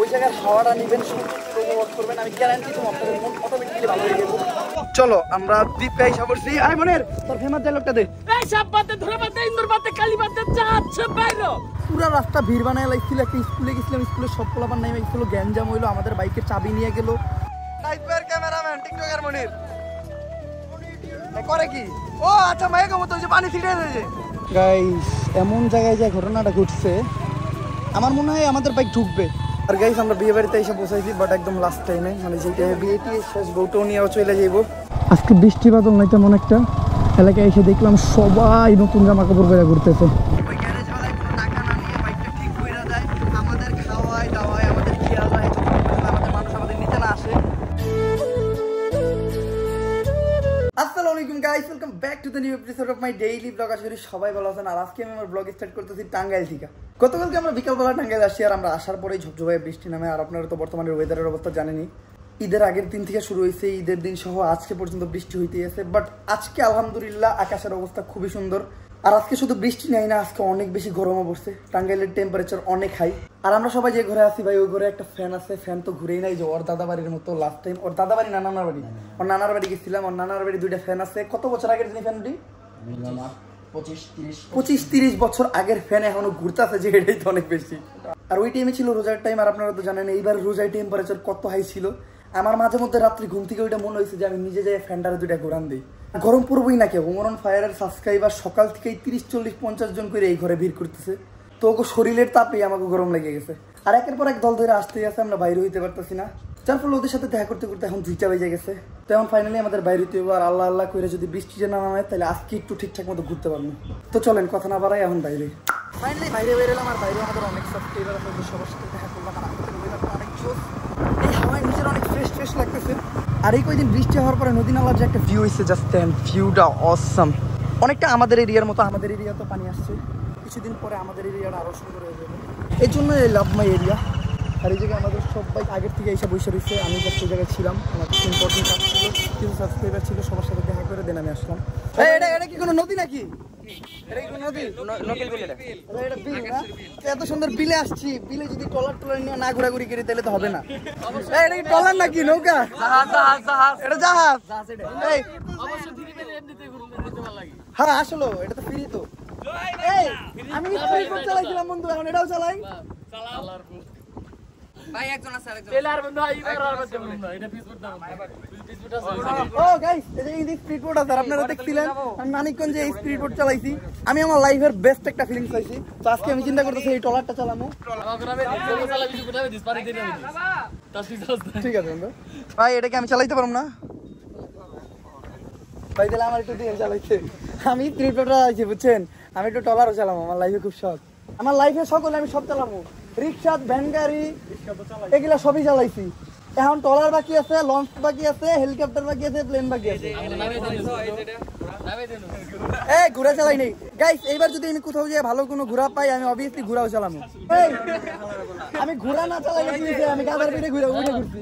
ওই জায়গার হাওয়াটা নেবেন উপভোগ করবেন আমি গ্যারান্টি তুমি আপনাদের মন অটোমেটিক্যালি ভালো হয়ে যাব। চলো আমরা দ্বীপে এসে পড়ছি আই মনের তোর ফেমাস ডায়লগটা দে। এই সাপ বাদে ধরে বাদে ইন্দুর বাদে কালি বাদে যাচ্ছে বাইরে পুরো রাস্তা ভিড় বানায় লাগছিল একটা স্কুলে গেছিলাম স্কুলে সব পোলাপান নাই গেছিল গ্যাঞ্জাম হইল আমাদের বাইকের চাবি নিয়ে গেল। টাইপের ক্যামেরাম্যান টিকটকার মনির। এ করে কি? ও আচ্ছা মাইকে মতো যে পানি ছিটে দিয়েছে। গাইস এমন জায়গায় যে ঘটনাটা ঘটছে আমার মনে হয় আমাদের বাইক ঢুকবে। আর গাইস আমরা বিয়ে বাড়িতে এসে বসাইছি বাট একদম লাস্ট টাইমে মানে যেটা বিয়ে টিয়ে শেষ, বউটাও নিয়ে চলে যাইবো। আজকে বৃষ্টি বাদল নাই তেমন একটা। এলাকায় এসে দেখলাম সবাই নতুন জামা কাপড় বেড়া ঘুরতেছে। Episode of my daily blog আশা করি সবাই ভালো আছেন। আর আজকে আমি আমার ব্লগ স্টার্ট করতেছি টাঙ্গাইল থেকে। গতকালকে আমরা বিকালবেলা টাঙ্গাইল আসি আর আমরা আসার পরেই ঝপঝপায় বৃষ্টি নামে। আর আপনারা তো বর্তমানে ওয়েদারের অবস্থা জানেনই। ঈদের আগের দিন থেকে শুরু হয়েছে, ঈদের দিন সহ আজকে পর্যন্ত বৃষ্টি হইতে আছে। বাট আজকে আলহামদুলিল্লাহ আকাশের অবস্থা খুবই সুন্দর। আর আজকে শুধু বৃষ্টি নাই না, আজকে অনেক বেশি গরমও পড়ছে। টাঙ্গাইলের টেম্পারেচার অনেক হাই আর আমরা সবাই যে ঘরে আছি ভাই, ওই ঘরে একটা ফ্যান আছে। ফ্যান তো ঘুরেই নাই যে ওর দাদা বাড়ির মতো লাস্ট টাইম ওর দাদা বাড়ি না, নানার বাড়ি। ওর নানার বাড়ি গেছিলাম। ওর নানার বাড়ি দুইটা ফ্যান আছে। কত বছর আগের দিন ফ্যানটি পঁচিশ, তিরিশ বছর আগের ফ্যান এখনও ঘুরতেছে যে এটাই তো অনেক বেশি। আর ওই টাইমে ছিল রোজার টাইম আর আপনারা তো জানেন, এইবার রোজার টেম্পারেচার কত হাই ছিল। আমার মাঝে মধ্যে রাত্রি ঘুম থেকে ওইটা মনে হয়েছে যে আমি নিজে যাই ফ্যানটারে দুইটা ঘোরান দিই। গরম পড়বই না কেউ। ওমরন ফায়ারের সাবস্ক্রাইবার সকাল থেকেই তিরিশ, চল্লিশ, পঞ্চাশ জন করে এই ঘরে ভিড় করতেছে। তো ওকে শরীরের তাপেই আমাকে গরম লেগে গেছে। আর একের পর এক দল ধরে আসতেই আছে, আমরা বাইরে হইতে পারতেছি না। যার ফলে ওদের সাথে দেখা করতে করতে এখন দুইটা বেজে গেছে। তো এখন ফাইনালি আমাদের বাইরে হইতে আর আল্লাহ আল্লাহ করে যদি বৃষ্টি যে না নামে তাহলে আজকে একটু ঠিকঠাক মতো ঘুরতে পারব। তো চলেন কথা না বাড়াই এখন বাইরে। ফাইনালি বাইরে বেরোলাম আর বাইরে আমাদের অনেক সাবস্ক্রাইবার আছে সবার সাথে দেখা করলাম আর অনেক জোস এই হাওয়ায় নিজের অনেক ফ্রেশ ফ্রেশ লাগতেছে। আর এই কয়দিন বৃষ্টি হওয়ার পরে নদী নালার যে একটা ভিউ হয়েছে জাস্ট ভিউটা অসাম অনেকটা আমাদের এরিয়ার মতো আমাদের এরিয়া তো পানি আসছে। কিছুদিন পরে আমাদের এরিয়াটা আরও সুন্দর হয়ে যাবে। এই জন্য এই লাভ মাই এরিয়া আর এই জায়গায় আমাদের সবাই আগের থেকে এসে বসে রয়েছে। আমি ওই জায়গায় ছিলাম আমার কিছু ইম্পর্টেন্ট কাজ ছিল কিছু সাবস্ক্রাইবার ছিল সবার সাথে দেখা করে দেন আমি আসলাম। এই, এটা এটা কি কোনো নদী নাকি? এটা কোনো নদী? এটা। বিল না? এত সুন্দর বিলে আসছি বিলে যদি টলার টলার নিয়ে না ঘোরাঘুরি করি তাহলে তো হবে না। এটা কি টলার নাকি নৌকা? এটা জাহাজ। এই। অবশ্য ধীরে ধীরে এমনিতে ঘুরলে যেতে ভালো লাগে। হ্যাঁ আসলো এটা তো ফ্রি তো। এই আমি চালাইছিলাম বন্ধু? এখন এটাও চালাই? চালাও তেলে আর বন্ধু এইবার আর বন্ধু। না এটা পিস করতে হবে আছে। ও গাইস এই যে স্পিড বোট আছে আপনারা দেখছিলেন? আমি মানিকগঞ্জে এই স্পিড বোট চালাইছি। আমি আমার লাইফের বেস্ট একটা ফিলিংস পাইছি। তো আজকে আমি চিন্তা করতেছি এই টলারটা চালানো ঠিক আছে বন্ধু। ভাই এটাকে আমি চালাইতে পারব না। ভাই তাহলে আমার একটু দিয়ে চালাইছে আমি স্পিড বোট চালাইছি বুঝছেন? আমি একটু টলারও চালাবো আমার লাইফে খুব শখ। আমার লাইফে শখ হলে আমি সব চালাবো রিক্সা ভ্যান গাড়ি, এগুলা সবই চালাইছি। এখন টলার বাকি আছে, লঞ্চ বাকি আছে, হেলিকপ্টার বাকি আছে, প্লেন বাকি আছে। এই কোনো পাই, আমি আমি আমি কাটছে।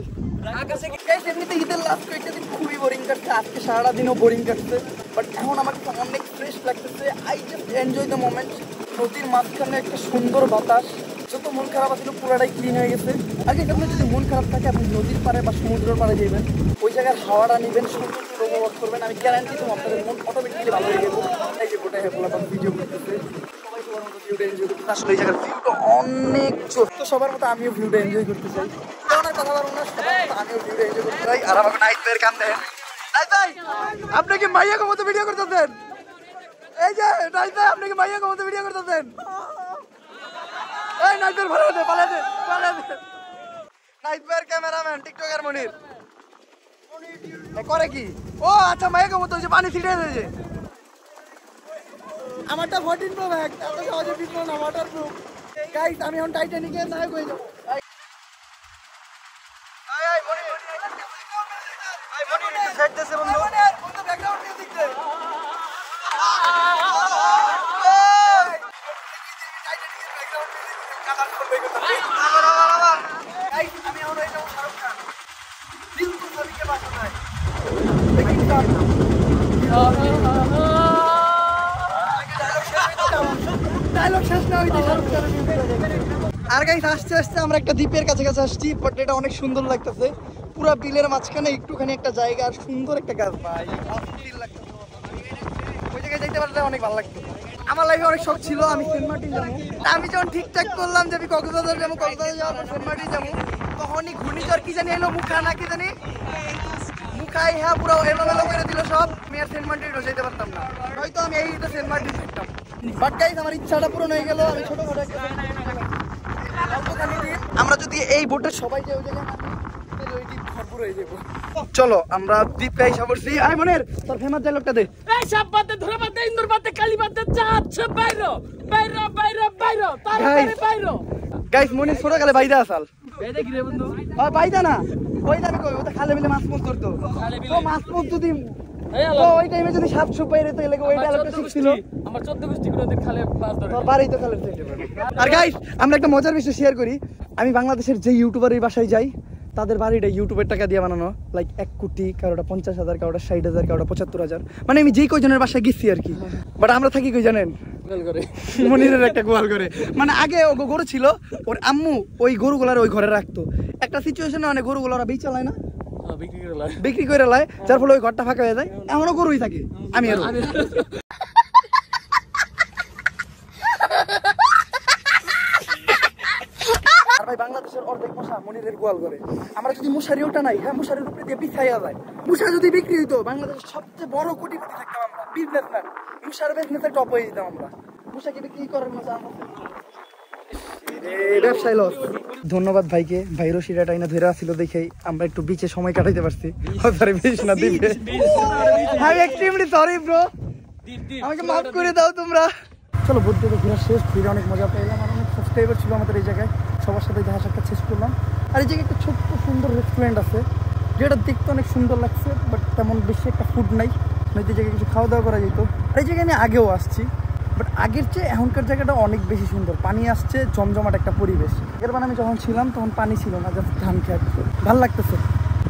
বোরিং কাটছে। বাট এখন আমার অনেক ফ্রেশ লাগতেছে। I just enjoy the moment নদীর মাঝখানে একটা সুন্দর বাতাস। যত মন খারাপ আছিল পুরাটাই ক্লিন হয়ে গেছে। আগে আপনার যদি মন খারাপ থাকে আপনি নদীর পাড়ে বা সমুদ্রের পাড়ে যাবেন ওই জায়গার হাওয়াটা নেবেন সূর্য উপভোগ করবেন। আমি গ্যারান্টি তুমি আপনাদের মন অটোমেটিক্যালি ভালো হয়ে যাব। এই যে হেপলা ভিডিও করতেছে। সবাই সবার মতো ভিউটা এনজয় করতেছে। আসলে এই জায়গার ভিউটা অনেক চোখ। তো সবার মতো আমিও ভিউটা এনজয় করতে চাই তেমন আর কথা বলব না সবার মতো আমিও ভিউটা এনজয় করতে চাই আর আমাকে নাইট ভাইয়ের কাম দেখেন নাইট ভাই আপনি কি মাইয়াকে মতো ভিডিও করতেছেন? এই যে ভাই, আপনি কি মাইয়াকে মতো ভিডিও করতেছেন? এই নাইট ভাই দে ভালো দে। নাইট ভাইয়ের ক্যামেরাম্যান টিকটকার মনির। করে কি? ও আচ্ছা মাইয়াকে মতো ওই যে পানি ছিটে দিয়েছে। আমারটা ফোরটিন প্রো ম্যাক্স এত সহজে বিকবো না ওয়াটার প্রুফ গাইস আমি এখন টাইটানিকে নায়ক হয়ে যাব। আর গাইস আসতে আসতে আমরা একটা দ্বীপের কাছে কাছে আসছি বাট এটা অনেক সুন্দর লাগতেছে। পুরো বিলের মাঝখানে একটুখানি একটা জায়গা আর সুন্দর একটা গাছ। ভাই জায়গায় যাইতে পারলে অনেক ভালো লাগতো। আমার লাইফে অনেক শখ ছিল, আমি সেন্ট মার্টিন আমি যখন ঠিকঠাক করলাম যে আমি কক্সবাজার যাব কক্সবাজার যাব, তখনই ঘূর্ণিঝড় কি জানি এলো না কি জানি? মুখাই হ্যাঁ পুরো এলোমেলো করে দিল সব। আমি আর সেন্ট মার্টিনও যেতে পারতাম না। হয়তো আমি এই তো সেন্ট মার্টিন থাকতাম বাট গাইস আমার ইচ্ছাটা পূরণ হয়ে গেল আমি ছোট আমরা যদি এই বোটের সবাই যে ওই জায়গায় ভরপুর হয়ে যাব। চলো আমরা দ্বীপ সাবরছি মনের তোর ফেমাস ডায়লগটা দে। এই সাপ বাদে ধরে বাদে ইন্দুর বাদে কালি বাদে যাচ্ছে বাইরো। বাইরো বাইরো বাইরো। তাড়াতাড়ি বাইরো। গাইস মনির ছোট কালে বাইদা আসাল। এই দেখি রে বন্ধু? আর বাইদা না? যাবে কই? খালে বিলে মাছ মুখ ও মাছ মুখ যদি এই ওই টাইমে যদি সাপ সুপ বাইরে তো এলাকা ওইটা শিখছিল খালে মাছ ধরে। তোর বাড়ি তো খালে আর গাইস আমরা একটা মজার বিষয় শেয়ার করি। আমি বাংলাদেশের যে ইউটিউবারের বাসায় যাই তাদের বাড়িটা ইউটিউবের টাকা দিয়ে বানানো লাইক এক কোটি কারোটা পঞ্চাশ হাজার কারোটা ষাট হাজার কারোটা পঁচাত্তর হাজার। মানে আমি যেই কয়জনের বাসায় গেছি আর কি। বাট আমরা থাকি কই জানেন? মনিরের একটা গোয়াল করে মানে আগে ও গরু ছিল ওর আম্মু ওই গরুগুলার ওই ঘরে রাখতো। একটা সিচুয়েশনে অনেক গরুগুলারা বেচ চালায় না? হ্যাঁ, বিক্রি করে লায়। যার ফলে ওই ঘরটা ফাঁকা হয়ে যায়। এমনও গরুই থাকে। আমি। আর ভাই বাংলাদেশের অর্ধেক মশা মনিরের গোয়াল করে আমরা যদি মশারি ওটা নাই হ্যাঁ মশারির উপরে দিয়ে পিছাইয়া যায়। মশা যদি বিক্রি হইতো বাংলাদেশের সবচেয়ে বড় কোটিপতি থাকতাম আমরা বিজনেসম্যান মশার বিজনেসে টপ হয়ে যেতাম আমরা। মশাকে বিক্রি করার মজা আমার ব্যবসায় লস ধন্যবাদ ভাইকে। ভাই রশিটা টাইনা ধরে আসছিল দেখেই আমরা একটু বিচে সময় কাটাইতে পারছি। সরি বিচ না দিবে আমি এক্সট্রিমলি সরি ব্রো দ্বীপ দ্বীপ আমাকে মাফ করে দাও তোমরা। চলো বুদ্ধি তো ঘোরা শেষ ঘুরে অনেক মজা পেলাম আর অনেক সাবস্ক্রাইবার ছিল আমাদের এই জায়গায়। সবার সাথে দেখা সাক্ষাৎ শেষ করলাম। আর এই জায়গায় একটা ছোট্ট সুন্দর রেস্টুরেন্ট আছে। যেটা দেখতে অনেক সুন্দর লাগছে বাট তেমন বেশি একটা ফুড নাই। নয়তো এই জায়গায় কিছু খাওয়া দাওয়া করা যেত। আর এই জায়গায় আমি আগেও আসছি বাট আগের চেয়ে এখনকার জায়গাটা অনেক বেশি সুন্দর। পানি আসছে, জমজমাট একটা পরিবেশ। আগের বার আমি যখন ছিলাম, তখন পানি ছিল না জাস্ট ধান খেত। ভালো লাগতেছে।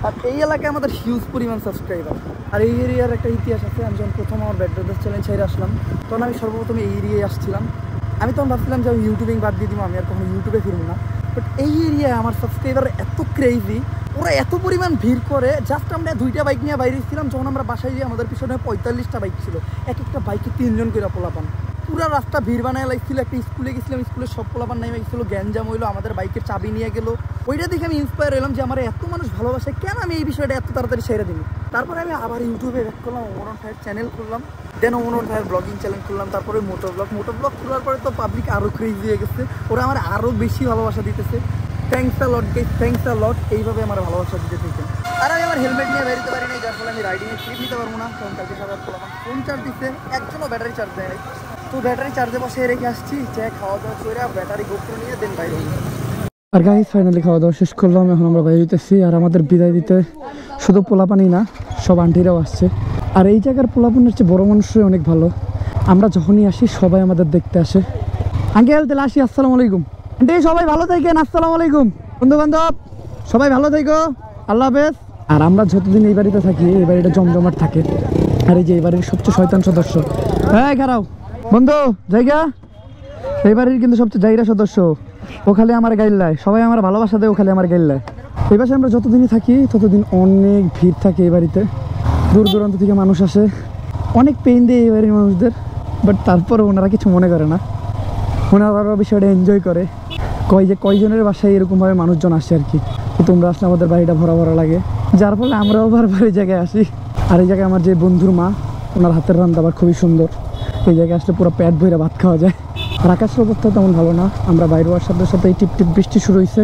আর এই এলাকায় আমাদের হিউজ পরিমাণ সাবস্ক্রাইবার আর এই এরিয়ার একটা ইতিহাস আছে, আমি যখন প্রথম আমার ব্যাড ব্রাদার্স চ্যালেঞ্জ ছেড়ে আসলাম, তখন আমি সর্বপ্রথম এই এরিয়ায় আসছিলাম। আমি তখন ভাবছিলাম যে আমি ইউটিউবিং বাদ দিয়ে দিব, আমি আর কখনো ইউটিউবে ফিরবো না। বাট এই এরিয়ায় আমার সাবস্ক্রাইবার এত ক্রেজি ওরা এত পরিমাণ ভিড় করে জাস্ট আমরা দুইটা বাইক নিয়ে বাইরে ছিলাম যখন আমরা বাসায় যাই আমাদের পিছনে পঁয়তাল্লিশটা বাইক ছিল। এক একটা বাইকে তিনজন করে পোলাপান। পুরা রাস্তা ভিড় বানায় লাগছিল, একটা স্কুলে গেছিলাম স্কুলে সব পোলাপান নেমে গেছিল, গ্যাঞ্জাম হইল, আমাদের বাইকের চাবি নিয়ে গেলো। ওইটা দেখে আমি ইন্সপায়ার হলাম যে আমার এত মানুষ ভালোবাসে, কেন আমি এই বিষয়টা এত তাড়াতাড়ি সেরে দিই তারপরে আমি আবার ইউটিউবে ব্যাক করলাম ওমরন ভাইয়ের চ্যানেল খুললাম। দেন ওমরন ভাইয়ের ব্লগিং চ্যানেল খুললাম, তারপরে মোটো ব্লগ মোটো ব্লগ খোলার পরে তো পাবলিক আরও ক্রেজি হয়ে গেছে। ওরা আমার আরও বেশি ভালোবাসা দিতেছে। Thanks a lot guys thanks a lot এইভাবে আমার ভালোবাসা দিতে থেকে। আর আমি আমার হেলমেট নিয়ে বেরোতে পারি নাই, যার ফলে আমি রাইডিংয়ে স্লিপ নিতে পারব না। কারণ কালকে সারা করলাম ফোন চার্জ দিচ্ছে একজনও ব্যাটারি চার্জ দেয় নাই। তো ব্যাটারি চার্জে বসে রেখে আসছি, যে খাওয়া দাওয়া করে ব্যাটারি গোপ্র নিয়ে দেন বাইরে আর গাইস ফাইনালি খাওয়া দাওয়া শেষ করলাম, এখন আমরা বাইরে দিতেছি আর আমাদের বিদায় দিতে শুধু পোলাপানি না, সব আন্টিরাও আসছে। আর এই জায়গার পোলাপানের চেয়ে বড় মানুষই অনেক ভালো। আমরা যখনই আসি, সবাই আমাদের দেখতে আসে। আঙ্কেল, তাহলে আসি, আসসালামু আলাইকুম। আন্টি, সবাই ভালো থাকেন? আসসালামু আলাইকুম। বন্ধু বান্ধব সবাই ভালো থাকো। আল্লাহ হাফেজ। আর আমরা যতদিন এই বাড়িতে থাকি, এই বাড়িটা জমজমাট থাকে। আর এই যে এই বাড়ির সবচেয়ে শয়তান সদস্য। হ্যাঁ খারাপ বন্ধু, জায়গা? এই বাড়ির কিন্তু সবচেয়ে জায়গা সদস্য। ও খালি আমার গাইল্লায়। সবাই আমার ভালোবাসা দেয়, ও খালি আমার গাইল্লায়। এই পাশে আমরা যতদিনই থাকি, ততদিন অনেক ভিড় থাকে এই বাড়িতে। দূর দূরান্ত থেকে মানুষ আসে। অনেক পেইন দেয় এই বাড়ির মানুষদের বাট তারপরে ওনারা কিছু মনে করে না। ওনারা বিষয়টা এনজয় করে। কয় যে কয়জনের বাসায় এরকমভাবে মানুষজন আসে আর কি। তোমরা আসলে আমাদের বাড়িটা ভরা ভরা লাগে। যার ফলে আমরাও বারবার এই জায়গায় আসি। আর এই জায়গায় আমার যে বন্ধুর মা, ওনার হাতের রান্না আবার খুবই সুন্দর। এই জায়গায় আসলে পুরো পেট ভরে ভাত খাওয়া যায়। আর আকাশের অবস্থা তেমন ভালো না। আমরা বাইরে হওয়ার সাথে টিপ টিপ বৃষ্টি শুরু হয়েছে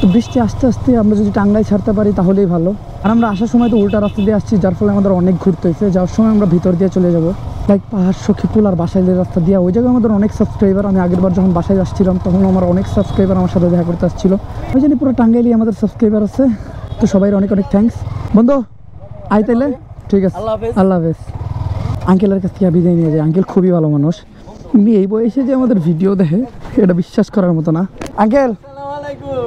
তো বৃষ্টি আস্তে আস্তে আমরা যদি টাঙ্গায় ছাড়তে পারি তাহলেই ভালো। আর আমরা আসার সময় তো উল্টা রাস্তা দিয়ে আসছি যার ফলে আমাদের অনেক ঘুরতে হয়েছে। যাওয়ার সময় আমরা ভিতর দিয়ে চলে যাব। লাইক পাহাড় সখীপুল আর বাসাইলের রাস্তা দিয়ে। ওই জায়গায় আমাদের অনেক সাবস্ক্রাইবার আমি আগের বার যখন বাসায় আসছিলাম তখন আমার অনেক সাবস্ক্রাইবার আমার সাথে দেখা করতে আসছিল। ওই জানি পুরো টাঙ্গাইলি আমাদের সাবস্ক্রাইবার আছে। তো সবাই অনেক অনেক থ্যাঙ্কস বন্ধু আই তাইলে। ঠিক আছে। আল্লাহ হাফেজ। আল্লাহ হাফেজ। আঙ্কেলের কাছ থেকে বিদায় নিয়ে যায়। আঙ্কেল খুবই ভালো মানুষ। উনি এই বয়সে যে আমাদের ভিডিও দেখে এটা বিশ্বাস করার মতো না। আঙ্কেল!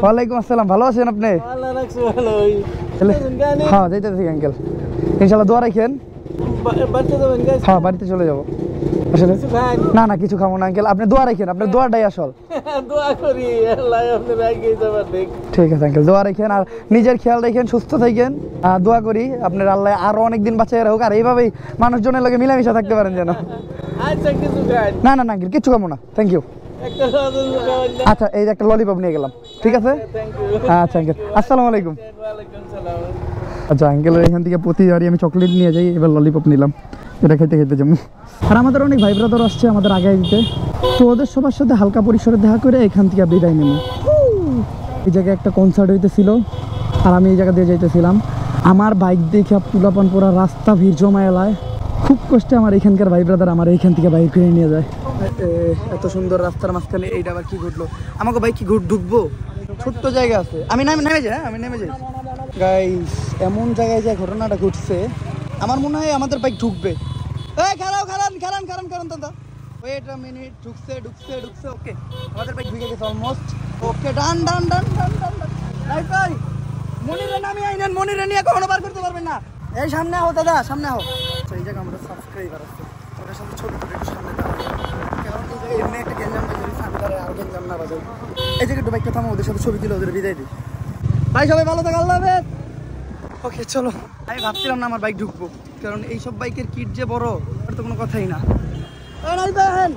ওয়ালাইকুম আসসালাম ভালো আছেন আপনি? হ্যাঁ যাইতে থাকি আঙ্কেল ইনশাল্লাহ দোয়া রাখেন। হ্যাঁ বাড়িতে চলে যাব। আসলে না? না কিছু খাব না আঙ্কেল আপনি দোয়া রাখেন আপনার দোয়াটাই আসল। দোয়া করি ঠিক আছে আঙ্কেল দোয়া রাখেন। আর নিজের খেয়াল রাখেন সুস্থ থাকেন। দোয়া করি আপনার আল্লাহ আরও অনেক দিন বাঁচিয়ে রাখুক। আর এইভাবেই মানুষজনের লগে মিলামিশা থাকতে পারেন যেন। আচ্ছা কিছু না? না না আঙ্কেল কিচ্ছু খাব না। থ্যাংক ইউ আচ্ছা এই একটা ললিপপ নিয়ে গেলাম। ঠিক আছে? আচ্ছা আঙ্কেল। আসসালামু আলাইকুম। আচ্ছা আঙ্কেলের এখান থেকে প্রতিবারই আমি চকলেট নিয়ে যাই এবার ললিপপ নিলাম। এটা খেতে খেতে যাব। আর আমাদের অনেক ভাই ব্রাদার আসছে আমাদের আগে দিতে। তো ওদের সবার সাথে হালকা পরিসরে দেখা করে এখান থেকে বিদায় নেব। এই জায়গায় একটা কনসার্ট হইতেছিল আর আমি এই জায়গা দিয়ে যাইতেছিলাম। আমার বাইক দেখে পুলাপান পুরা রাস্তা ভিড় জমা এলায়। খুব কষ্টে আমার এখানকার ভাই ব্রাদার আমার এইখান থেকে বাইক করে নিয়ে যায়। এত সুন্দর রাস্তার মাঝখানে এইটা আবার কি ঘটলো? আমাকে বাইক কি ঘুর ঢুকবো? ছোট্ট জায়গা আছে। আমি নামে নেমে যাই হ্যাঁ, আমি নেমে যাই। গাইস এমন জায়গায় যে ঘটনাটা ঘটছে আমার মনে হয় আমাদের বাইক ঢুকবে। এই খারাপ খারাপ খারাপ খারাপ খারাপ দাদা ওয়েট আ মিনিট ঢুকছে ঢুকছে ঢুকছে ওকে আমাদের বাইক ঢুকে গেছে অলমোস্ট ওকে ডান ডান ডান ডান ডান ডান মনিরে নামি আইনেন মনিরে নিয়ে কখনো বার করতে পারবেন না। এই সামনে আহো, দাদা, সামনে তো এই জায়গা আমরা সাবস্ক্রাইবার আছে। ওটার সাথে ছবি তুলে একটু সামনে কারণ জায়গায় এমনি একটা গেঞ্জাম বাজারে সামনে আর গেঞ্জাম না বাজাই। এই জায়গায় একটু বাইকটা থামো ওদের সাথে ছবি তুলে ওদের বিদায় দিই। ভাই, সবাই ভালো থাকো, আল্লাহ ওকে, চলো। আমি ভাবছিলাম না আমার বাইক ঢুকবো। কারণ এইসব বাইকের কিট যে বড়, ওর তো কোনো কথাই না। ও নাই বাহেন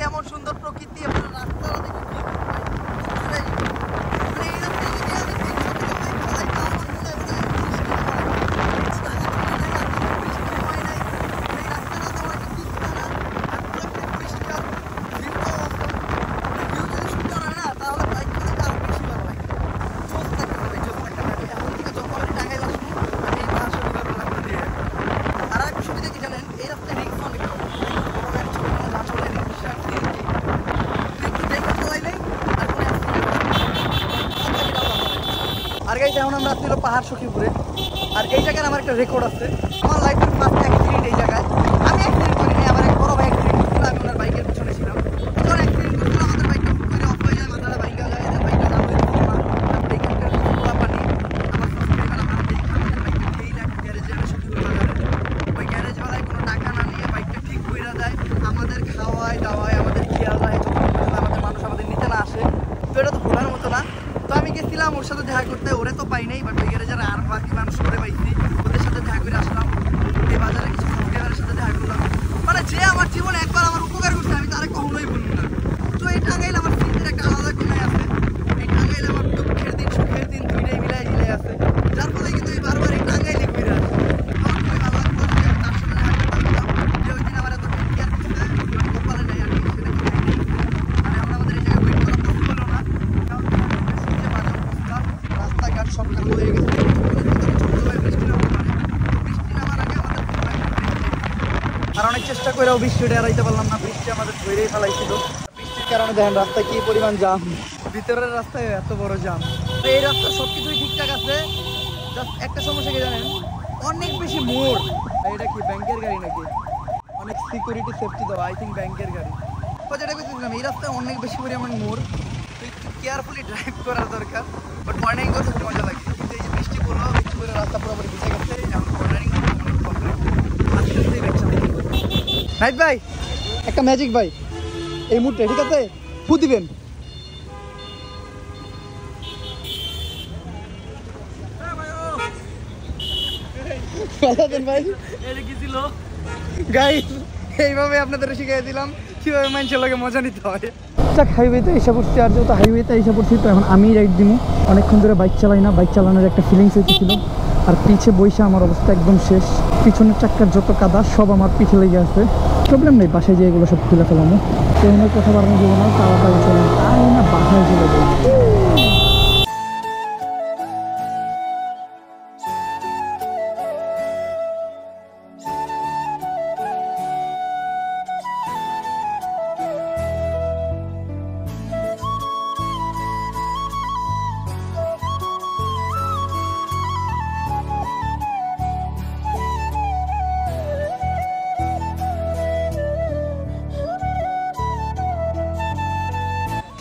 তেমন সুন্দর প্রকৃতি আপনার রাস্তাটা দেখুন কি সুন্দর। মানে এই রাস্তায় যদি আমি তিনশো থেকে বাইক চালাই, তাও আমার মনে হয় বোধহয় একটু বেশি হয় নাই। এই রাস্তাটা তেমন একটা তিস্তা না, আর পুরো একটা পরিষ্কার, দীর্ঘ রাস্তা। ভিউ যদি সুন্দর হয় না, তাহলে বাইক চালাতে আরও বেশি ভালো লাগে। জোস লাগতে হবে, জোস লাগতে হবে। এখন থেকে যখন আমি টাঙ্গাইল আসব, আমি এই পাঁচশো টাকার লাগবে দিয়ে। আর আরেকটা সুবিধা কি জানেন? এই রাস্তায় রিক্স অনেক কম। বড় গাড়ি, ছোট গাড়ি না চলে, রিক্সা, TNT। তুই একটু দেখে চালাইলেই, আর কোনো accident হবে না। বাকিটা আল্লাহ জানে। আর গাইজ এখন আমরা ছিল পাহাড় সখীপুরে। আর এই জায়গায় আমার একটা রেকর্ড আছে আমার লাইফের ফার্স্ট অ্যাক্সিডেন্ট এই জায়গায় আমি অ্যাক্সিডেন্ট করিনি আমার এক বড় ভাই অ্যাক্সিডেন্ট করছিল আমি ওনার বাইকের পিছনে ছিলাম যখন অ্যাক্সিডেন্ট করছিল আমাদের বাইকটা হুট করে অফ হয়ে যায় মাথাটা বাইকা যায় যে বাইকটা দাম হয়ে দিচ্ছিল না ব্রেকের খোলা পানি আমার সাবস্ক্রাইবার আমার দেখে আমাদের বাইকটা খেয়ে দেয় গ্যারেজে আমি সখীপুর বাজারে ওই গ্যারেজ বেলায় কোনো টাকা না নিয়ে বাইকটা ঠিক করে দেয় আমাদের খাওয়ায় দাওয়ায় আমাদের খেয়াল রাখে যতক্ষণ পর্যন্ত আমাদের মানুষ আমাদের নিতে না আসে তো এটা তো ভোলার মতো না তো আমি গেছিলাম ওর সাথে দেখা করতে, ওরে তো পাই নাই বাট ওই যারা আর বাকি মানুষ করে পাইছি, ওদের সাথে দেখা করে আসলাম। এই বাজারে কিছু সাথে দেখা করলাম। মানে যে আমার জীবনে একবার আমার উপকার করছে আমি তারে কখনোই বলব না তো এই টাঙ্গাইল আমার স্মৃতির একটা আলাদা কোনায় আছে এই টাঙ্গাইল আমার দুঃখের দিন সুখের দিন দুইটাই মিলাই মিলাই আছে যার ফলে কিন্তু এই বারবার এই টাঙ্গাইলে ঘুরে আসে আমার খুবই ভালো লাগতো যে তার সাথে দেখা করতে পারলাম যে ওই দিন আমার এত কেয়ার করছে আমার কপালে নেই আর কি সেটা কি নেই মানে আমরা আমাদের এই জায়গায় ওয়েট করা পসিবল না কারণ বৃষ্টি যে বাজে অবস্থা রাস্তাঘাট সব কালো হয়ে গেছে ছোট ভাই বৃষ্টি নামার মানে বৃষ্টি নামার আগে আমাদের আর অনেক চেষ্টা করেও বৃষ্টিটা এড়াইতে পারলাম না বৃষ্টি আমাদের ধরেই ফেলাইছিল। বৃষ্টির কারণে দেখেন রাস্তায় কি পরিমাণ জাম ভিতরের রাস্তায় এত বড় জাম এই রাস্তা সব কিছুই ঠিকঠাক আছে জাস্ট একটা সমস্যা কি জানেন অনেক বেশি মোড়। এটা কি ব্যাংকের গাড়ি নাকি? অনেক সিকিউরিটি সেফটি দেওয়া আই থিঙ্ক ব্যাংকের গাড়ি। তো যেটা বলছিলাম এই রাস্তায় অনেক বেশি পরিমাণ মোড়। তো একটু কেয়ারফুলি ড্রাইভ করা দরকার বাট কর্নারিং করতে মজা লাগে। কিন্তু এই যে বৃষ্টি পড়ল বৃষ্টি পড়লে রাস্তা পুরোপুরি ভিজে গেছে এখন কর্নারিং করতে অনেক প্রবলেম আস্তে আস্তে ব্যাগটা রাইট ভাই একটা ম্যাজিক ভাই এই মুহূর্তে ঠিক আছে ফু দিবেন এইভাবে আপনাদের শিখিয়ে দিলাম। কীভাবে মানুষের লোকে মজা নিতে হয়। যাক হাইওয়েতে এসে পড়ছি আর যেহেতু হাইওয়েতে এসে পড়ছি তো এখন আমি রাইড দিব অনেকক্ষণ ধরে বাইক চালাই না বাইক চালানোর একটা ফিলিংস হয়েছিল আর পিছে বইসে আমার অবস্থা একদম শেষ। পিছনের চাক্কার যত কাদা, সব আমার পিঠে লেগে আছে। প্রবলেম নেই, বাসায় যেয়ে এগুলো সব খুলে ফেলামো। ট্রেনের কথা বাড়ানো যাব না, তাড়াতাড়ি চলে। তাই না, বাসায় চলে যাই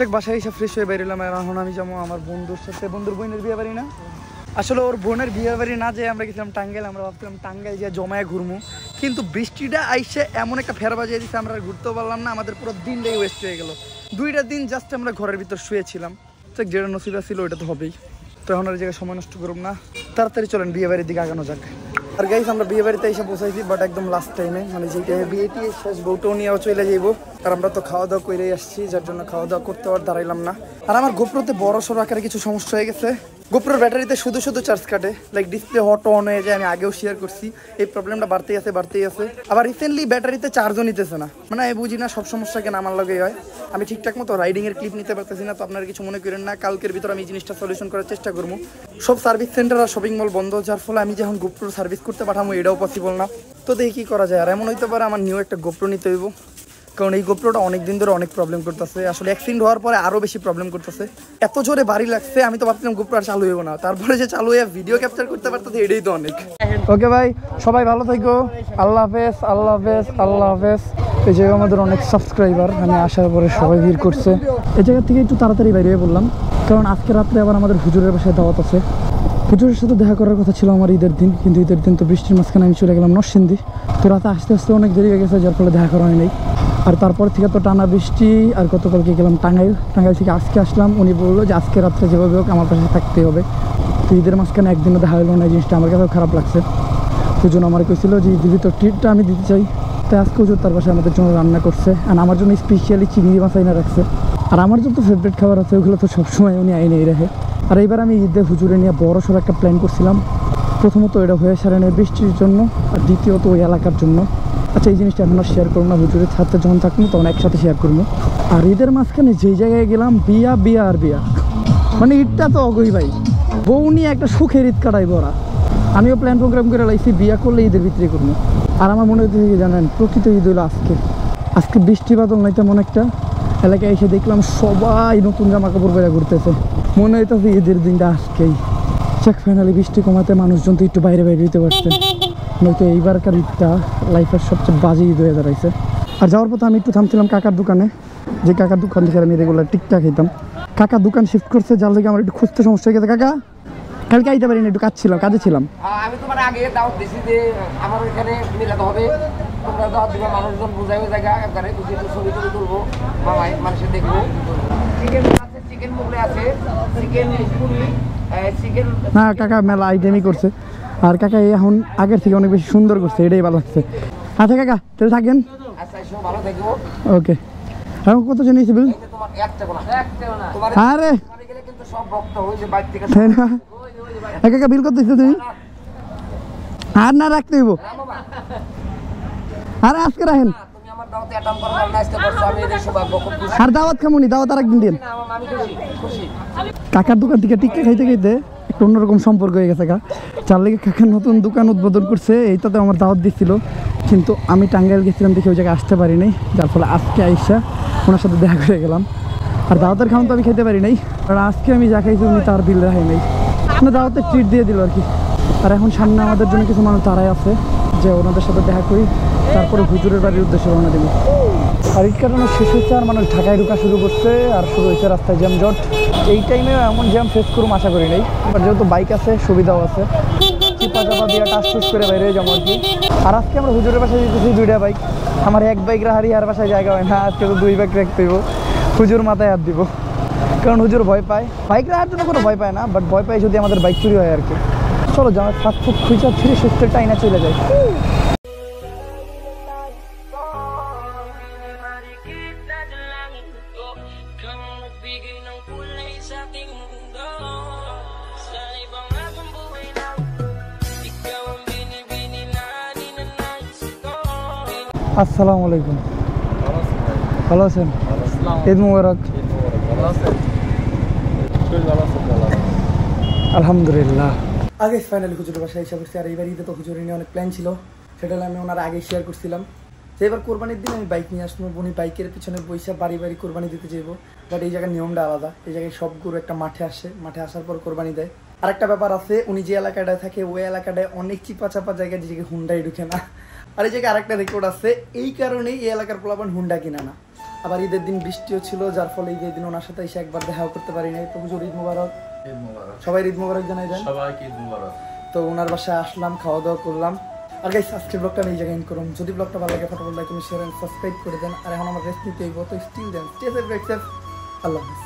ঠিক বাসায় এসে ফ্রেশ হয়ে বেরোলাম এখন আমি যাব আমার বন্ধুর সাথে। বন্ধুর বোনের বিয়ে বাড়ি না? আসলে ওর বোনের বিয়ে বাড়ি না যেয়ে আমরা গেছিলাম টাঙ্গাইল, আমরা ভাবছিলাম টাঙ্গাইল যে জমায় ঘুরবো কিন্তু বৃষ্টিটা আইসে এমন একটা ফের বাজিয়ে দিচ্ছে আমরা ঘুরতেও পারলাম না, আমাদের পুরো দিনটাই ওয়েস্ট হয়ে গেল। দুইটা দিন জাস্ট আমরা ঘরের ভিতর শুয়েছিলাম। তো যেটা নসিবা ছিল ওইটা তো হবেই। তো এখন আর জায়গায় সময় নষ্ট করুম না। তাড়াতাড়ি চলেন, বিয়ে বাড়ির দিকে আগানো যাক। আর গাইস আমরা বিয়ে বাড়িতে এসে বসাইছি বাট একদম লাস্ট টাইমে মানে যে টাইমে বিয়ে টিয়ে শেষ, বউটাও নিয়েও চলে যাইবো। আর আমরা তো খাওয়া দাওয়া করেই আসছি, যার জন্য খাওয়া দাওয়া করতে আর দাঁড়াইলাম না। আর আমার গোপ্রতে বড় সড়ো আকারে কিছু সমস্যা হয়ে গেছে। গোপ্রোর ব্যাটারিতে শুধু শুধু চার্জ কাটে। লাইক ডিসপ্লে হট অন হয়ে যায়, আমি আগেও শেয়ার করছি। এই প্রবলেমটা বাড়তেই আছে বাড়তেই আছে। আবার রিসেন্টলি ব্যাটারিতে চার্জও নিতেছে না। মানে আমি বুঝি না, সব সমস্যা কেন আমার লাগেই হয়। আমি ঠিকঠাক মতো রাইডিংয়ের ক্লিপ নিতে পারতেছি না, তো আপনারা কিছু মনে করেন না, কালকের ভিতর আমি এই জিনিসটা সলিউশন করার চেষ্টা করব। সব সার্ভিস সেন্টার আর শপিং মল বন্ধ, যার ফলে আমি যখন গোপ্রোর সার্ভিস করতে পাঠাবো, এটাও পসিবল না। তো দেখি কি করা যায়। আর এমন হইতে পারে আমার নিউ একটা গোপ্রো নিতে হইব। কারণ এই গোপ্রোটা অনেক দিন ধরে অনেক প্রবলেম করতেছে। আসলে অ্যাক্সিডেন্ট হওয়ার পরে আরও বেশি প্রবলেম করতেছে। এত জোরে বাড়ি লাগছে, আমি তো ভাবছিলাম গোপ্রো আর চালু হইব না। তারপরে যে চালু হয়ে ভিডিও ক্যাপচার করতে পারতেছে, এটাই তো অনেক। ওকে ভাই, সবাই ভালো থাকো। আল্লাহ হাফেজ আল্লাহ হাফেজ আল্লাহ হাফেজ। এই জায়গায় আমাদের অনেক সাবস্ক্রাইবার মানে আসার পরে সবাই ভিড় করছে। এই জায়গা থেকে একটু তাড়াতাড়ি বাইরে বললাম কারণ আজকে রাত্রে আবার আমাদের হুজুরের বাসায় দাওয়াত আছে। হুজুরের সাথে দেখা করার কথা ছিল আমার ঈদের দিন, কিন্তু ঈদের দিন তো বৃষ্টির মাঝখানে আমি চলে গেলাম নরসিংদী। তো রাতে আস্তে আস্তে অনেক দেরি হয়ে গেছে, যার ফলে দেখা করা হয়নি আর তারপর থেকে তো টানা বৃষ্টি, আর গতকালকে গেলাম টাঙ্গাইল। টাঙ্গাইল থেকে আজকে আসলাম। উনি বলল যে, আজকে রাত্রে যেভাবে হোক আমার পাশে থাকতে হবে। তো ঈদের মাঝখানে একদিনও দেখা হলো না, এই জিনিসটা আমার কাছেও খারাপ লাগছে। তো জন্য আমার কইছিল যে ঈদের ভিতর ট্রিটটা আমি দিতে চাই। তাই আজকে হুজুর তার পাশে আমাদের জন্য রান্না করছে। আর আমার জন্য স্পেশালি চিংড়ি মাছ আইনা রাখছে। আর আমার যত ফেভারিট খাবার আছে, ওগুলো তো সবসময় উনি আইনেই রাখে। আর এইবার আমি ঈদে হুজুরে নিয়ে বড় সড়ো একটা প্ল্যান করছিলাম। প্রথমত এটা হয়ে সারেনে বৃষ্টির জন্য, আর দ্বিতীয়ত ওই এলাকার জন্য। আচ্ছা এই জিনিসটা এখন শেয়ার করব না, ভিতরে ছাড়তে যখন থাকব তখন একসাথে শেয়ার করব। আর ঈদের মাঝখানে যেই জায়গায় গেলাম, বিয়া বিয়া আর বিয়া। মানে ঈদটা তো অগই ভাই। বউ নিয়ে একটা সুখের ঈদ কাটাই ওরা আমিও প্ল্যান প্রোগ্রাম করে লাইছি, বিয়া করলে ঈদের ভিতরে করব। আর আমার মনে হচ্ছে কি জানেন, প্রকৃত ঈদ হলো আজকে। আজকে বৃষ্টি বাদল নাই তেমন একটা। এলাকায় এসে দেখলাম সবাই নতুন জামা কাপড় বেড়া ঘুরতেছে। মনে হইতেছে ঈদের দিনটা আজকেই। চেক ফাইনালি বৃষ্টি কমাতে মানুষজন তো একটু বাইরে বাইরে দিতে পারছে। নয়তো এইবারকার ঈদটা লাইফের সবচেয়ে বাজে ঈদ হয়ে দাঁড়াইছে। আর যাওয়ার পথে আমি একটু থামছিলাম কাকার দোকানে। যে কাকার দোকান থেকে আমি রেগুলার টিকটা খেতাম কাকা দোকান শিফট করছে যার থেকে আমার একটু খুঁজতে সমস্যা হয়ে গেছে। কাকা কালকে আইতে পারিনি একটু কাজ ছিলাম কাজে ছিলাম আহ, আমি তোমার আগে দাওয়াত দিছি যে আমার এখানে মিলাতে হবে। তোমরা দাওয়াত দিবা মানুষজন বুঝাইবে জায়গা একবারে ছবি তুলবো মামাই মানুষের দেখব। চিকেন আছে চিকেন মুগলে আছে চিকেন পুরি চিকেন না কাকা মেলা আইটেমই করছে। আর কাকা এখন আগের থেকে অনেক বেশি সুন্দর করছে এটাই ভালো লাগছে। আচ্ছা কাকা তাহলে থাকেন। আচ্ছা ওকে। এখন কত জানিয়েছি বিল এই যে তোমার একটা কোনো একটাও না। তোমার আরে! ওখানে গেলে কিন্তু সব ভক্ত যে বাইর থেকে তাই না? কাকা বিল কত দিচ্ছ তুমি? আর না রাখতে হইব? আরে আজকে রাখেন। তুমি আমার দাওয়াতে অ্যাটাম করার জন্য আসতে পারছ আমি এদের সৌভাগ্য খুব খুশি। আর দাওয়াত খামুনি দাওয়াত আর একদিন দিন। না আমার আমি খুশি খুশি। কাকার দোকান থেকে টিক্কা খাইতে খাইতে অন্যরকম সম্পর্ক হয়ে গেছে কা চার লেগে কাকা নতুন দোকান উদ্বোধন করছে এইটাতে আমার দাওয়াত দিচ্ছিল কিন্তু আমি টাঙ্গাইল গেছিলাম দেখে ওই জায়গায় আসতে পারি নাই। যার ফলে আজকে আইসা ওনার সাথে দেখা করে গেলাম। আর দাওয়াতের খাওয়ান তো আমি খেতে পারি নাই। কারণ আজকে আমি যা খাইছি উনি তার বিল রাখাই নাই। না দাওয়াতের ট্রিট দিয়ে দিল আর কি। আর এখন সামনে আমাদের জন্য কিছু মানুষ তারাই আছে, যে ওনাদের সাথে দেখা করি। তারপরে হুজুরের বাড়ির উদ্দেশ্যে রওনা দেবো। আর এই কারণে শেষ হচ্ছে আর মানুষ ঢাকায় ঢুকা শুরু করছে আর শুরু হয়েছে রাস্তায় জ্যাম জট এই টাইমে এমন জ্যাম ফেস করুম আশা করি নাই। বাট যেহেতু বাইক আছে, সুবিধাও আছে। চিপা চাপা দিয়ে করে বাইরে আর আজকে আমরা হুজুরের দুইটা বাইক আমার এক বাইক আর জায়গা হয় না, আজকে তো দুই হুজুর মাথায় হাত দিব। কারণ হুজুর ভয় পায়। কোনো ভয় পায় না বাট ভয় যদি আমাদের বাইক চুরি হয় আর কি। চলো জামার ফাস্ট ফুড খুঁজা ফিরে সুস্থ টাইনা চলে যায় আসসালামু আলাইকুম। ভালো আছেন? ঈদ মুবারক। আলহামদুলিল্লাহ। আগে ফাইনালি বাসায় এসে বসছি, আর এইবার ঈদে তো নিয়ে অনেক প্ল্যান ছিল। সেটা আমি ওনার আগে শেয়ার করছিলাম। এবার কোরবানির দিন আমি বাইক নিয়ে আসব উনি বাইকের পিছনে বৈশা বাড়ি বাড়ি কোরবানি দিতে যাব বাট এই জায়গার নিয়মটা আলাদা। এই জায়গায় সব গরু একটা মাঠে আসে, মাঠে আসার পর কোরবানি দেয়। আরেকটা ব্যাপার আছে, উনি যে এলাকাটায় থাকে, ওই এলাকাটায় অনেক চিপা চাপা জায়গায় হুন্ডাই ঢুকে না। আর এই জায়গায় আরেকটা রেকর্ড আছে এই কারণেই এই এলাকার পোলাপান হুন্ডা কিনা না। আবার ঈদের দিন বৃষ্টিও ছিল যার ফলে ঈদের দিন ওনার সাথে এসে একবার দেখাও করতে পারি নাই। তো হুজুর ঈদ মুবারক। সবাই ঈদ মুবারক জানাই দেন। সবাইকে ঈদ মুবারক। তো ওনার বাসায় আসলাম খাওয়া দাওয়া করলাম। আর গাইস আজকের ব্লগটা আমি এই জায়গায় end করুন। যদি ব্লগটা ভালো লাগে ফটোফট লাইক শেয়ার সাবস্ক্রাইব করে দেন। আর এখন আমার রেস্ট নিতে তো স্টিল দেন স্টে সেফ আল্লাহ হাফিজ।